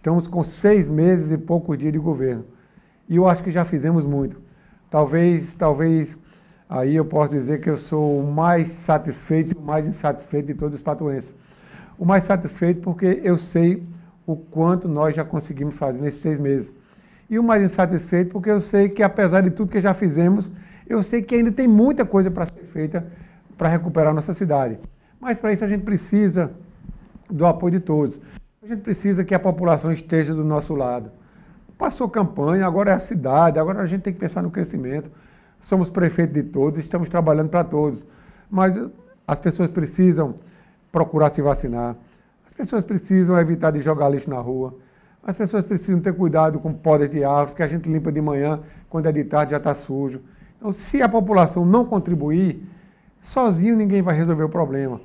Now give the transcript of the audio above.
Estamos com seis meses e poucos dias de governo. E eu acho que já fizemos muito. Talvez, talvez, aí eu posso dizer que eu sou o mais satisfeito e o mais insatisfeito de todos os patuenses. O mais satisfeito porque eu sei o quanto nós já conseguimos fazer nesses seis meses. E o mais insatisfeito porque eu sei que, apesar de tudo que já fizemos, eu sei que ainda tem muita coisa para ser feita para recuperar nossa cidade. Mas para isso a gente precisa do apoio de todos. A gente precisa que a população esteja do nosso lado. Passou campanha, agora é a cidade, agora a gente tem que pensar no crescimento. Somos prefeitos de todos, estamos trabalhando para todos. Mas as pessoas precisam procurar se vacinar. As pessoas precisam evitar de jogar lixo na rua. As pessoas precisam ter cuidado com podas de árvores, que a gente limpa de manhã, quando é de tarde já está sujo. Então, se a população não contribuir, Sozinho ninguém vai resolver o problema.